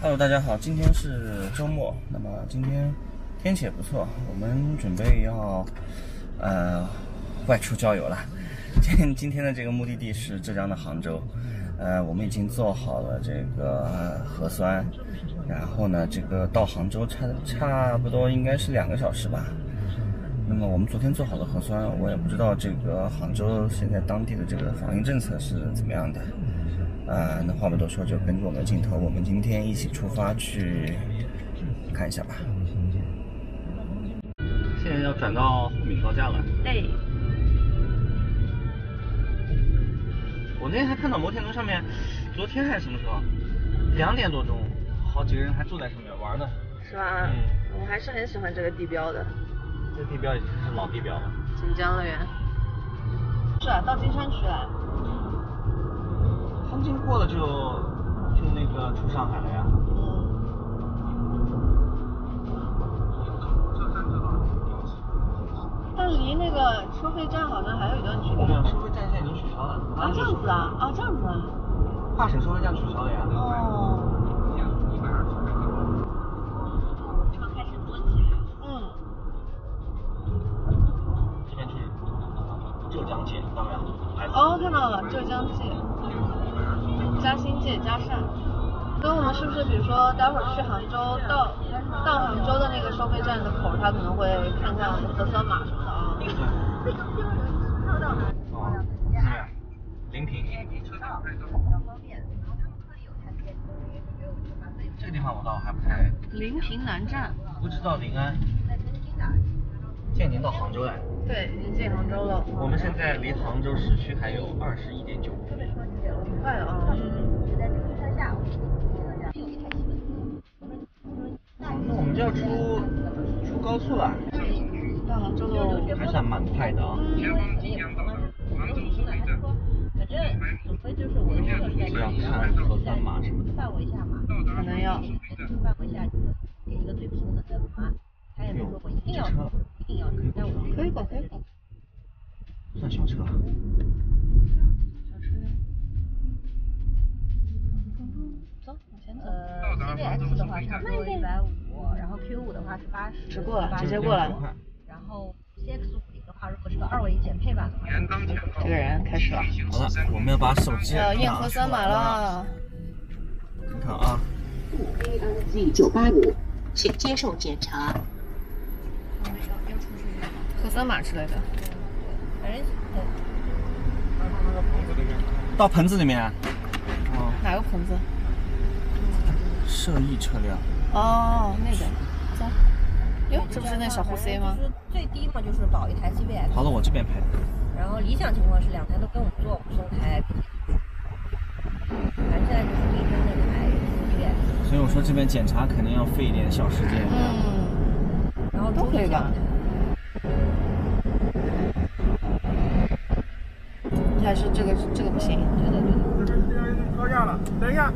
Hello，大家好，今天是周末，那么今天天气也不错，我们准备要呃外出郊游了。今今天的这个目的地是浙江的杭州，呃，我们已经做好了这个核酸，然后呢，这个到杭州差差不多应该是两个小时吧。那么我们昨天做好了核酸，我也不知道这个杭州现在当地的这个防疫政策是怎么样的。啊，那话不多说，就跟着我们的镜头，我们今天一起出发去看一下吧。现在要转到沪闵高架了。对。我那天还看到摩天轮上面，昨天还是什么时候？两点多钟，好几个人还坐在上面玩呢。是吧？嗯。我还是很喜欢这个地标的。这地标已经是老地标了。锦江乐园。是啊，到金山区了。风经过了就就那个出上海了呀。但离那个收费站好像还有一段距离。对啊，收费站现在已经取消了。啊，这样子啊，啊，这样子啊。跨省收费站取消了呀。哦。嗯。这边就是浙江界，看到没有？哦，看到了，浙江界。嘉兴界、嘉善，所以我们是不是比如说待会儿去杭州，到到杭州的那个收费站的口，他可能会看看核酸码什么的啊？哦，临平。这个地方我倒还不太。临平南站。不知道临安。现在已经到杭州了。对，已经进杭州了。我们现在离杭州市区还有二十一点九公里。快的啊！那我们就要出出高速了。到杭州了，还算蛮快的。啊反正总归就。是要看核酸码什么的。可能要。这车可以搞，可以搞。算小车。呃，CVX 的话差不多一百五，然后 Q 五的话是八十，直过了，直接过了。然后 CX 五零的话，如果是个二维减配版的话，这个人开始了。好了，我们要把手机要验核酸码了。看看啊。Z 九八五，请接受检查。核酸码之类的。反正到棚子里面。哦。哪个棚子？涉疫车辆哦，那个，走，哟，这不是那小红 C 吗？就是最低嘛，就是保一台 CVS。好了，我这边拍。然后理想情况是两台都跟我们做，我们送台 PT。反正现在就是力争那台 CVS。所以我说这边检查肯定要费一点小时间。嗯。然后都可以吧？还是这个这个不行？对的对的。这边高架了，等一下。